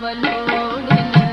दिहा